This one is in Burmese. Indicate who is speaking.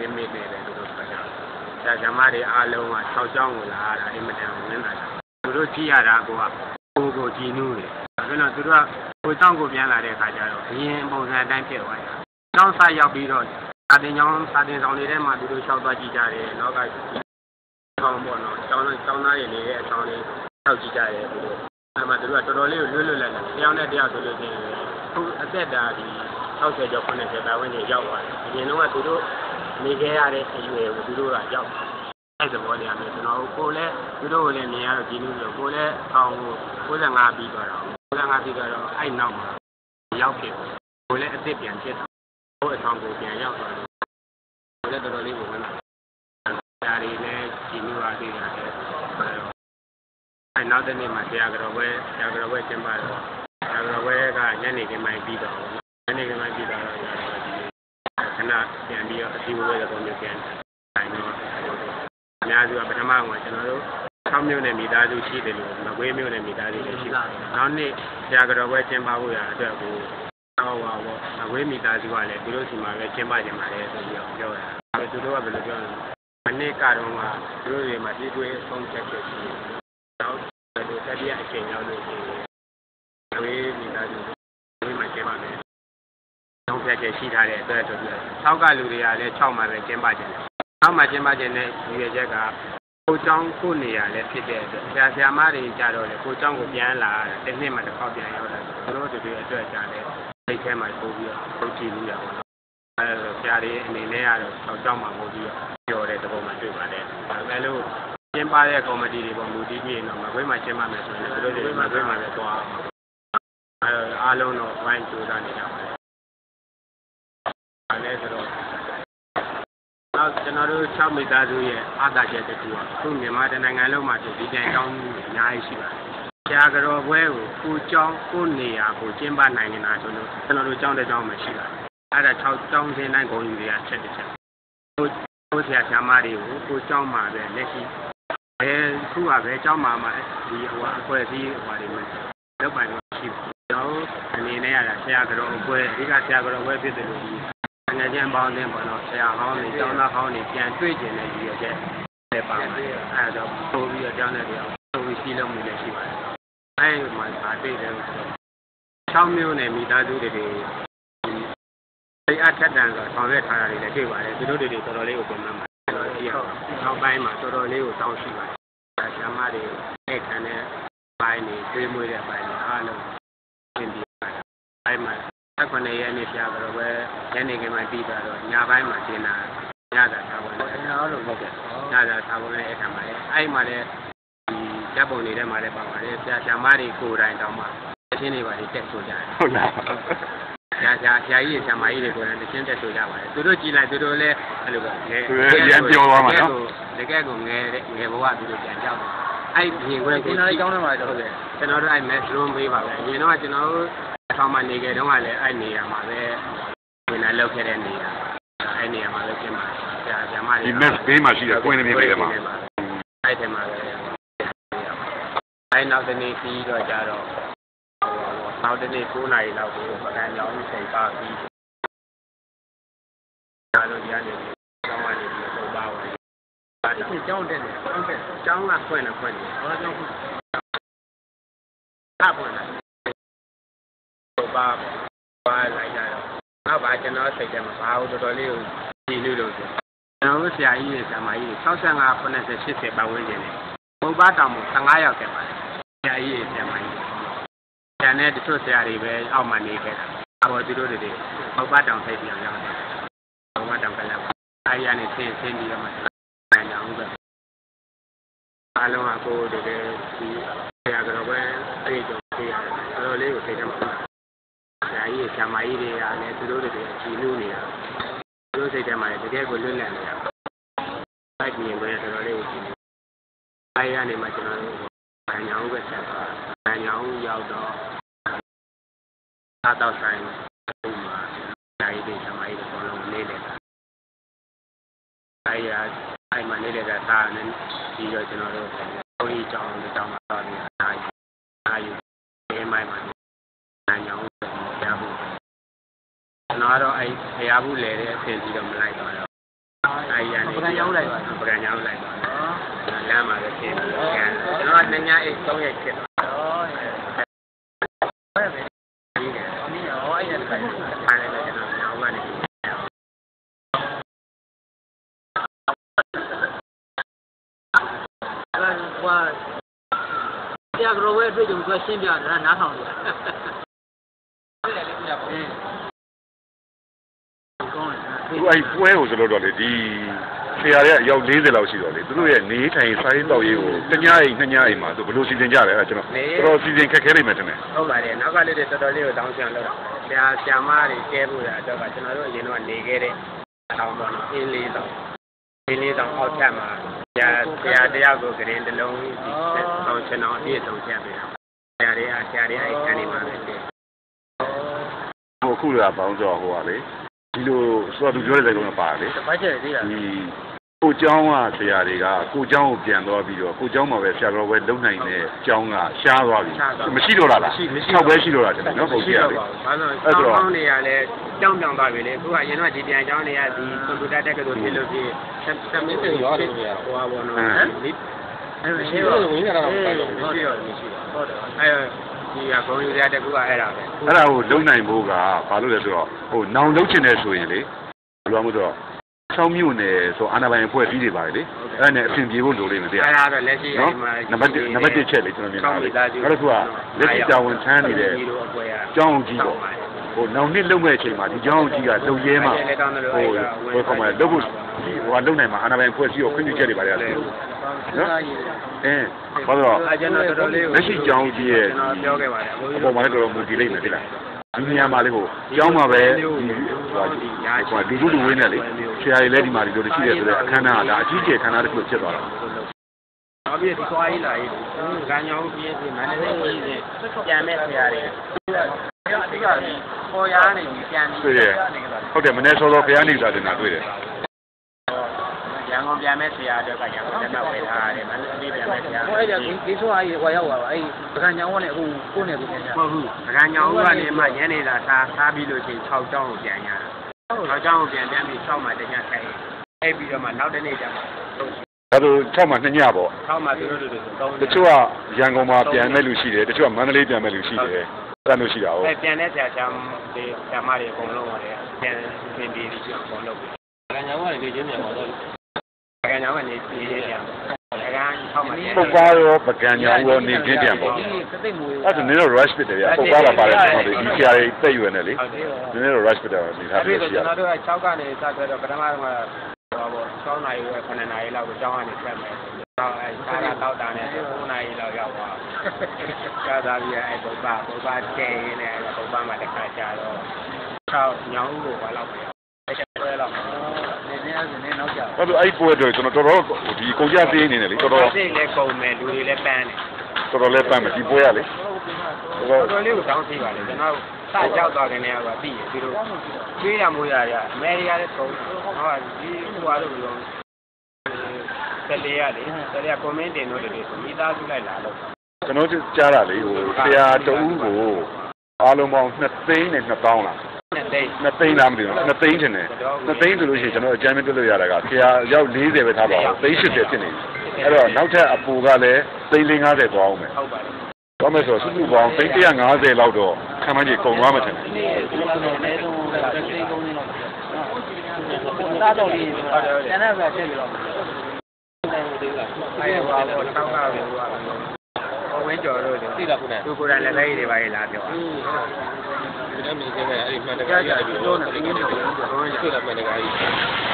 Speaker 1: လင်းမေးနေတယ်သူတို့ပြောကြတယ်ဆရာဆရာမတွေအားလုံးက6ကျောင်းကိုလာရတာအင်မတန်ဝင်လာတာသူတို့ကြည့်ရတာကကိုကိုကြည်နူးတယ်ဒါကြောင့်သူတို့ကကိုကျောင်းကိုပြန်လာတဲ့အခါကျတော့အရင်ပုံစံအတိုင်းဖြစ်သွားတာကျောင်းစားရောက်ပြီးတော့စာတင်ကျောင်းစာတင်ဆောင်တွေထဲမှာသူတို့လျှောက်သွားကြည့်ကြတယ်နောက်ကဆောင်းပေါ့နော်ကျောင်းကျောင်းသားတွေနေတဲ့အဆောင်တွေလျှောက်ကြည့်ကြတယ်သူတို့အဲ့မှာသူတို့ကတော်တော်လေးကိုလွတ်လွတ်လပ်လပ်တယောက်နဲ့တယောက်ဆိုလို့ရှိရင်ခုအသက်တာဒီ60ကျော်90တာဝင်နေရောက်သွားတယ်အရင်တော့ကသူတို့ နေခဲ့ရတဲ့အရွယ်ကိုသူတို့ကရောက်အဲ့သဘောတရားမျိုးကျွန်တော်တို့ကိုလည်းသူတို့ကိုလည်းမြင်ရတော့ဒီလိုမျိုးကိုလည်းအောင်ကို65ပြီးသွားတော့65ပြီးသွားတော့အဲ့နောက်မှာရောက်ဖြစ်ကိုလည်းအစ်စ်ပြန်ဖြစ်တာဟိုအဆောင်ကိုပြန်ရောက်သွားတယ်ကိုလည်းတော်တော်လေးကိုဝင်လာဒါတွေလည်းဒီမျိုးအားသေးတာလည်းအဲ့နောက်တစ်နေ့မှာဆရာတော်ပဲဆရာတော်ပဲကျင်းပတော့ဆရာတော်ပဲကညနေခင်းမှပြီးတော့ညနေခင်းမှပြီးတော့ ခဏပြန်ပြီးတော့အစည်းအဝေးတဲ့ပုံမျိုးပြန်တိုင်းတော့အများစုကပထမကကျွန်တော်တို့6မြို့နယ်မိသားစုရှိတယ်လို့မကွေးမြို့နယ်မိသားစုလည်းရှိတယ်။နောက်နေ့ဆရာတော်ပဲကျင်းပဖို့ရအတွက်ကိုဟောပါပေါ့မကွေးမိသားစုကလည်းသူတို့စီမှာပဲကျင်းပကြမှာလေဆိုပြီးတော့ပြောတာ။အဲသူတို့ကဘယ်လိုပြောလဲ။မနေ့ကတော့ကသူတို့တွေမှာဒီတွေအဆုံးချက်ဖြစ်ရှိတယ်။နောက်ဒီတတိယအချိန်ရောက်လို့ရှိရင်မကွေးမိသားစုဒီမှာကျင်းပမယ်။ ဆုံးဖြတ်ချက်ရှိထားတဲ့အတွက်ဆိုပြီးတော့6ကလူတွေကလည်း6မှာပဲကျင်းပကြတယ်။နောက်မှကျင်းပခြင်းနဲ့ဒီရချက်ကကိုเจ้าကိုနေရလဲဖြစ်တဲ့အတွက်ဆရာဆရာမတွေကြတော့လေကိုเจ้าကိုပြန်လာတာတစ်နှစ်မှတစ်ခေါက်ပြန်ရောက်တာသူတို့တွေအတွက်ကြတယ်စိတ်ထဲမှာပို့ပြီးတော့ပုတ်ကြည့်လို့ရပါတော့အဲဒါဆရာတွေအနေနဲ့ကတော့၆เจ้าမှာပို့ပြီးတော့ပြောတဲ့သဘောမှတွေ့ပါတယ်ဒါပေမဲ့လို့ကျင်းပတဲ့ကော်မတီတွေပေါ်မူတည်ပြီးတော့မကွေးမှာကျင်းပမယ်ဆိုရင်သူတို့တွေမကွေးမှာပဲသွားအောင်အဲအားလုံးတော့ဝိုင်းကြိုးစားနေကြပါ တယ်အဲလည်းဆိုတော့နောက်ကျွန်တော်တို့6မိသားစုရဲ့အားသာချက်တစ်ခုကခုမြန်မာတနိုင်ငံလုံးမှာဒီတိုင်ကောင်းမှုအများကြီးရှိပါတယ်။ဆရာကတော်ဘွဲကိုကိုကျောင်းကိုနေရာကိုကျင်းပနိုင်နေတာဆိုလို့ကျွန်တော်တို့ကျောင်းတစ်ကျောင်းမှရှိပါတယ်။အဲ့ဒါ6ကျောင်းချင်းတိုင်းဂုဏ်ယူတွေကချက်တစ်ချက်။ကိုကိုဆရာဆရာမတွေကိုကိုကျောင်းမှာပဲလက်ရှိဘယ်ခုကပဲကျောင်းမှာမှဒီဟိုအခွဲစည်းဟိုတွေမှာလောက်ပိုင်လို့ရှိတယ်။ကျွန်တော်အနေနဲ့ရတာဆရာကတော်ဘွဲအဓိကဆရာကတော်ဘွဲဖြစ်တယ်လို့ ငယ်ချင်းပေါင်းတင်ပေါ့နော်ဆရာဟောင်းတွေကျောင်းသားဟောင်းတွေပြန်တွေ့ကျင်တဲ့ရည်ရွယ်ချက်လည်းပါပါတယ်အဲဒါတော့ပို့ပြီးတော့ကျောင်းတဲ့တရားပို့ပြီးစီးလုံးမှုလည်းရှိပါတယ်အဲဒီမှာဗာတွေ့တယ်ဆိုတော့6မျိုးနဲ့မိသားစုတွေတွေစိတ်အထက်တန်ဆိုဆောင်ရွက်ထားတာတွေလည်းတွေ့ပါတယ်သူတို့တွေတော်တော်လေးကိုပြန်မှန်းပါတယ်ကျွန်တော်ကြည့်ရအောင်နောက်ပိုင်းမှာတော်တော်လေးကိုတောင်းရှိပါတယ်ဆရာမတွေအဲ့ခံတဲ့ပိုင်းတွေတွေးမွေးတဲ့ပိုင်းတွေအားလုံးသင်ပြီးပါတယ်အဲဒီမှာ 18ရက်နေ့ပြတော့ပဲညနေခင်းမှပြီးသွားတော့ညပိုင်းမှာကျင်းတာညတာထားဝင်တယ်။အဲ့လိုဟုတ်ကဲ့။ညတာထားဝင်တဲ့အခါမှာလည်းအဲ့မှာလည်းဒီဓာတ်ပုံတွေထဲမှာလည်းပါပါတယ်။ဆရာဆရာမတွေကိုယ်တိုင်တောင်းမှအချင်းတွေပါလေတက်ဆိုကြတယ်
Speaker 2: ဟုတ်လား။
Speaker 1: ဆရာဆရာဆရာကြီးဆရာမကြီးတွေကိုယ်တိုင်တချင်းတက်ဆိုကြပါတယ်။သူတို့ကြည်လိုက်သူတို့လည်းအဲ့လိုပဲငယ်
Speaker 2: သူလည်းပြန်ပြောသွားမှာနော်
Speaker 1: တကယ်ကိုငယ်တဲ့ငယ်ဘဝသူတို့ပြန်ကြောက်တယ်။အဲ့ဒီရင်ခွဲကိုဒီကျောင်းထဲမှာတော့ဟုတ်ကဲ့ကျွန်တော်တို့အဲ့ match room ပေးပါပဲ။အရင်တော့ကျွန်တော်တို့ အဆောင်မှာနေခဲ့တုန်းကလည်းအဲ့နေရာမှာပဲဝင်လာလောက်ခဲ့တဲ့နေရာအဲ့နေရာမှာပဲပြင်ပါဆရာဆရာမတွေ
Speaker 2: ဒီ mess ဘေးမှာရှိတဲ့ကွင်းတွေတွေမှာ
Speaker 1: အဲ့ထဲမှာပဲအဲ့နောက်တနေ့ပြီးတော့ကြတော့နောက်တနေ့9နာရီလောက်ကိုပကံကြောင်းချိန်ပါပြီးဒါလို့ကြားနေကျောင်းကနေပြီးတော့ပါဝင်ဒါဒီကျောင်းတက်နေဟုတ်ကဲ့ကျောင်းကဖွင့်နေဖွင့်နေဟောကျောင်းကဖွင့်နေတော့ ပါပါလိုက်ကြတော့နောက်ပါကျွန်တော်စိတ်ထဲမှာဘာလို့တော်တော်လေးကိုကြည်လို့လို့ဆိုကျွန်တော်တို့ဆရာကြီးတွေဆရာမကြီးတွေ65 90 80ပတ်ဝန်းကျင်နဲ့ဘုံပါတောင်မှု15ယောက်တက်ပါတယ်ဆရာကြီးတွေဆရာမကြီးဆရာနဲ့တချို့ဆရာတွေပဲအောက်မှာနေခဲ့တာအပေါ်သူတို့တွေဘုံပါတောင်ထိပ်ပြန်ရောက်တယ်ဘုံပါတောင်ကလည်းအဲဒီကနေဆင်းဆင်းပြီးတော့မှနိုင်အောင်ပဲအားလုံးကကိုယ်တကယ်ဒီဆရာကတော့ပဲအဲ့ဒီတော့သိရတယ်တော်တော်လေးကိုသိတယ်မှာ ဆရာကြီးဆရာမကြီးတွေကလည်းသူတို့တွေကြည်လို့နေတာသူတို့စိတ်ထဲမှာတကယ်ကိုလွတ်လပ်နေတာအဲ့ဒီရင်ပဲတော်တော်လေးကိုကြည်လို့အဲ့ရနေမှာကျွန်တော်တို့ဗန်ညောင်းပဲဆက်သွားဗန်ညောင်းရောက်တော့သာတော့ဆိုင်ဟိုမှာဆရာကြီးတွေဆရာမကြီးတွေအကုန်လုံးနေတယ်အဲ့ရအဲ့မှာနေတဲ့ကသာနဲ့ဒီတော့ကျွန်တော်တို့ဘုန်းကြီးကျောင်းကျောင်းမှာတော့ဒီအားကြီးအားကြီးအဲမိုင်းမှာဗန်ညောင်းရဖို့ ကျွန်တော်ကတော့အဲ့ဖျားဘူးလေတဲ့အဆင်ကြီးတော့မလိုက်တော့တော့အဲဒီကနေ
Speaker 3: ပကံရောက်လိုက်ပါ
Speaker 1: ပကံရောက်လိုက်ပါ
Speaker 3: နော်
Speaker 1: လမ်းမှာလည်းပြင်ပြီးကန်ကျွန်တော်ကနှစ်ညအိတ်သုံးရက်ဖြစ်သွား
Speaker 3: ဟောဟုတ်ရဲ့
Speaker 1: ပြီးတယ်
Speaker 3: နည်းဟောအဲ့ဒါခိုင်း
Speaker 1: ဖိုင်လည်းကျွန်တော်ညောင်းကနေ
Speaker 3: အဲ့ဟိုတရားကြောဝဲအတွေ့အကြုံကိုရှင်းပြတာနားထောင်တယ်ဟုတ်တယ်လေပြပါဦးကောင်းတယ်
Speaker 2: သူအဲ့ပွဲကိုဆိုလို့တော့လေဒီဆရာတွေကအယောက်40လောက်ရှိတော့လေသူတို့ရဲ့နေထိုင်စားရေးတော့ရေးကိုတ냐အိမ်နှစ်냐အိမ်မှာသူဘယ်လိုစီစဉ်ကြလဲအဲ့ဒါကျွန်တော်တော်တော်စီစဉ်ခက်ခဲနေမှထင်တယ်
Speaker 1: ဟုတ်ပါတယ်နောက်ကလေးတွေတော်တော်လေးကိုတောင်းချင်လို့ဆရာဆရာမတွေကျဲဖို့ရတော့ကကျွန်တော်တို့အရင်တော့နေခဲ့တဲ့တောင်းပေါ့နော်အင်းလေးတောင်းအင်းလေးတောင်းအောက်ထပ်မှာဆရာဆရာတယောက်ကိုကရင်တစ်လုံးဒီဆောင်းချင်အောင်အပြည့်ဆုံးချက်ပေးတာဆရာတွေကဆရာတွေအဲ့ခန်းနေမှာပဲတည်
Speaker 2: ဟိုအခုလည်းပေါင်းတော့ဟိုကလေ ဒီလိုဆိုတော့သူပြောတဲ့စကားကပါတယ်လေ
Speaker 3: တပတ်ချက်သေးတာ
Speaker 2: ဒီကိုเจ้าကဆရာတွေကကိုเจ้าကိုပြန်သွားပြီးတော့ကိုเจ้าမှာပဲဆရာတော်ပဲလုံနိုင်တဲ့เจ้าကရှားသွားပြီမရှိတော့လားဆောက်ပဲရှိတော့တာတယ်နော်ဟုတ်
Speaker 1: ရှိ
Speaker 2: ကဲ့
Speaker 1: တော့
Speaker 2: လေ
Speaker 1: ပါဘူး။ဘာလို့ဆောင်းကောင်းတွေကလည်းကြောင်းပြောင်းသွားပြီလေ။အခုကအရင်ကဒီပြန်ကျောင်းတွေကဒီကွန်ပျူတာတက်ကတူဖြစ်လို့ဖြစ်တမင်းတွေရောတယ်ဟိုဟာဘောနော်။ဒီ
Speaker 3: အဲ့
Speaker 1: မရှိ
Speaker 3: ရှိ
Speaker 1: တော့
Speaker 3: တော့
Speaker 1: ဝင်ကြတာတော့မရှိတော့မရှိတော့
Speaker 3: ဟုတ်တယ်
Speaker 1: ။အဲ ဒီကကွန်ပျူတာတက်ကူကအဲ့ဒါပဲ
Speaker 2: အဲ့ဒါကိုလုံနိုင်ဖို့ကဘာလို့လဲဆိုတော့ဟိုနောင်လုံချင်တယ်ဆိုရင်လေဘယ်လိုမှမဆိုတော့ချောင်းမြို့နယ်ဆိုအာနာပိုင်အဖွဲ့အစည်းတွေပါတယ်လေအဲ့ဒါနဲ့အဆင်ပြေဖို့လိုလိမ့်မယ်ဗျာ
Speaker 1: အဲ့ဒါတော့လက်ရှိ
Speaker 2: နော်နံပါတ်1နံပါတ်1ချက်လေကျွန်တော်မြင်တာလေအဲ့ဒါကလက်ရှိတာဝန်ထမ်းနေတဲ့
Speaker 1: ဒီလိုအပွဲရ
Speaker 2: ကျောင်းကြီးပေါ့ဟိုနောက်နှစ်လုံမဲ့အချိန်မှာဒီကျောင်းကြီးကလုံရဲမှာဟိုဘယ်ခေါ်မလဲလုံဖို့ဒီဟိုကလုံနိုင်မှာအာနာပိုင်အဖွဲ့အစည်းကိုခွင့်ပြုချက်တွေပါတယ်လေ နော်အင်းဘာလို့
Speaker 1: အကျွန်တော်တော်တော်လေးကို
Speaker 2: လက်ရှိကျောင်းကြီးရဲ့
Speaker 1: ကျွန်တော်ပြောခဲ့ပါတယ်
Speaker 2: အပေါ်မှာလည်းတော်တော်မူတည်လိမ့်မယ်ဒီလားဒီနေရာမှာလေဟိုကျောင်းမှာပဲဒီဟိုဟိုလူလူလူဝင်းနဲ့လေဆရာကြီးလည်းဒီမှာဒီလိုရှိတယ်ဆိုတော့အခမ်းအနားကဒါအကြီးကျယ်အခမ်းအနားတစ်ခုဖြစ်သွားတာ။
Speaker 1: နောက်ပြီးဒီသွားရေးလာရေး။ကံကြောင်းပြည့်ပြည့်မန္တလေးကြီးစဉ်ပြန်မဲ့ဆရာတွေ။အဓိကပေါ်ရနေပြီးပြန်ပြီး
Speaker 2: တွေ့တယ်ဟုတ်တယ်မနေ့စောစောဘုရားနေသာတင်တာတွေ့တယ်
Speaker 1: ရ န်ကုန်ပြန်မဲ့ဆရာတို့ကရန်ကုန်ပြန်မဲ့ဝေထားတယ်မန္တလေးပြန်မဲ့ဆရာ
Speaker 3: ဟိုအဲ့ဒါဒီဆိုအားကြီးဟိုရောက်သွားပါအဲ့ပကံညောင်းကနေအခုကိုယ်နဲ့ကိုပြန်ကြ
Speaker 1: မဟုတ်ဘူး။ကံကြောင်းကနေမှညနေလာစားစားပြီးလို့ချင်း6ကျောင်းကိုပြန်ရတာ။6ကျောင်းကိုပြန်ပြန်ပြီး6မှတညထိုင်။အဲ့ပြီးတော့မှနောက်တနေ့ကျမှ
Speaker 2: ဒါဆို6မှာ2ညပေါ့
Speaker 1: 6မှသူတို့တို့ဆို3
Speaker 2: တချို့ကရန်ကုန်မှာပြန်မဲ့လူရှိတယ်တချို့ကမန္တလေးပြန်မဲ့လူရှိတယ်အဲ့ဒါမျိုးရှိတာဟုတ်
Speaker 1: အဲ့ပြန်တဲ့ဆရာဆရာတွေဆရာမတွေအကုန်လုံးပါတယ်ပြန်ပြင်ပြီးပြီးအကုန်လုံးကံကြောင်းကနေချင်းပြန်ပါတော့ ကံကြောင်းကနေပြည်ရပြန်ကံ6မှ
Speaker 2: ပုတ်ပါရောပကံညာဦးရောနေခင်းပြန်ပေါ့
Speaker 3: ဒီကသိမွေ
Speaker 2: အဲ့ဒါနည်းတော့ rush ဖြစ်တယ်ဗျပုတ်ပါလာပါတယ်ကျွန်တော်တို့ဒီဆရာကြီးတက်ရွယ်နေလေ
Speaker 1: ဟုတ်တယ်
Speaker 2: နည်းနည်းတော့ rush ဖြစ်တယ်ဒီထား
Speaker 1: အဲ့
Speaker 2: ပြီး
Speaker 1: ဒီ
Speaker 2: ရှိရ
Speaker 1: ကျွန်တော်တို့က6ကနေစဆွဲတော့ပထမကဟောပေါ့6နာရီဝယ်9နာရီလောက်ကိုကျောင်းကနေဆက်မယ်တော့အဲစားတာတောက်တာနဲ့9နာရီလောက်ရောက်သွားကြာသာပြီးအဲပုပ္ပပုပ္ပကျဲရင်းနဲ့ပုပ္ပမှာတစ်ခါကြာတော့6ညောင်းဦးကိုဘာလောက်ပဲအဲ့ကျဲလောက်
Speaker 3: နေနေအဲ့နေနောက်ကြ
Speaker 2: အဲ့လိုအဲ့ပွဲတွေကျွန်တော်တော်တော်ဒီကုန်ကြသေးနေတယ်လေတော်တော်
Speaker 1: စိတ်လည်းကုန်မယ်လူတွေလည်းပန်းတယ်
Speaker 2: တော်တော်လေးပန်းမယ်ဒီပွဲရလေတော်
Speaker 1: တော်
Speaker 2: တော်
Speaker 1: တော်လေးကိုတောင်းသိပါလေကျွန်တော်စရောက်သွားတဲ့နေရာကသိရပြီးတော့ကျွေးရမိုးရရအမေရိကလည်းကုန်ဟောဒီဟိုအားလို့ပြောတလေးရလေတလေးကကွန်မန့်တင်တို့တွေဆိုမိသားစုလိုက်လာလို့
Speaker 2: ကျွန်တော်ကြားတာလေဟိုဆရာတဦးကိုအားလုံးပေါင်း2သိန်းနဲ့2000လား
Speaker 1: နဲ့တိတ်
Speaker 2: 2သိန်းလားမသိဘူး2သိန်းထင်တယ်2သိန်းဆိုလို့ရှိရင်ကျွန်တော်အကြမ်းမတွက်လို့ရတာကဆရာရောက်40ပဲထားပါဦးသိန်း80ဖြစ်နေပြီအဲ့တော့နောက်ထပ်အပူကလည်းသိန်း50သွားအောင်မယ်
Speaker 1: ဟုတ်ပါတယ်
Speaker 2: တော့မယ်ဆိုစုစုပေါင်းသိန်း150လောက်တော့ခံမှန်းကြီးကုန်သွားမှထင်တယ်
Speaker 3: ဒီနေ့ဒီလိုနေတော့သိကုန်းနေတော့နော်သားတော်လေးကျန်တဲ့ဘက်ဆက်ပြီးတော့
Speaker 1: အဲဟောဟောတောင်းတာတွေဟိုဟိုဝင်းကျော်တို့သိတာခုနကသူကိုယ်တိုင်လည်းလက်ရည်တွေပါလာပြောတာဒီလိုမျိုးကျင်းနေအဲ့ဒီမှန်တ ကားကြီးအဲ့ဒီလိုနေနေတယ်ဘုန်းကြီးကမှန်တကားကြီး